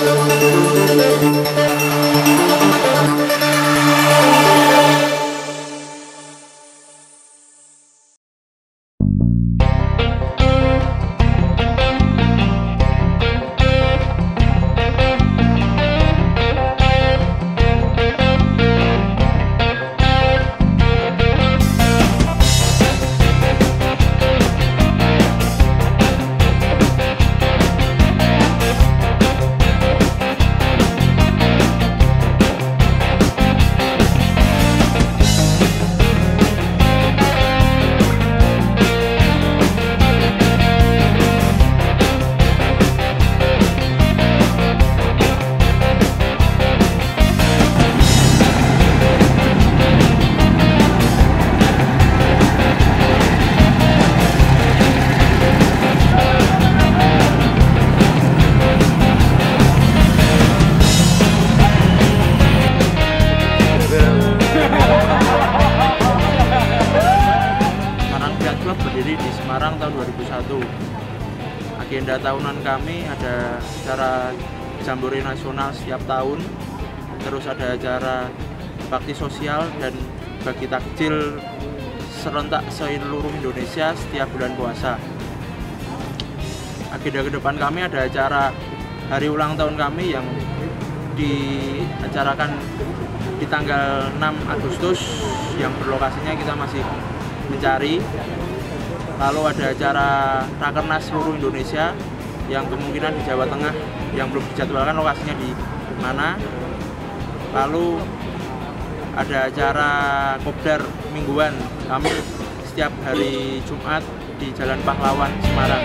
Semarang berdiri di Semarang tahun 2001. Agenda tahunan kami ada acara Jambore Nasional setiap tahun, terus ada acara bakti sosial dan bagi takjil serentak seluruh Indonesia setiap bulan puasa. Agenda ke depan kami ada acara hari ulang tahun kami yang diacarakan di tanggal 6 Agustus yang berlokasinya kita masih mencari lalu ada acara Rakernas seluruh Indonesia yang kemungkinan di Jawa Tengah yang belum dijadwalkan lokasinya di mana? Lalu ada acara kopdar mingguan kami setiap hari Jumat di Jalan Pahlawan Semarang.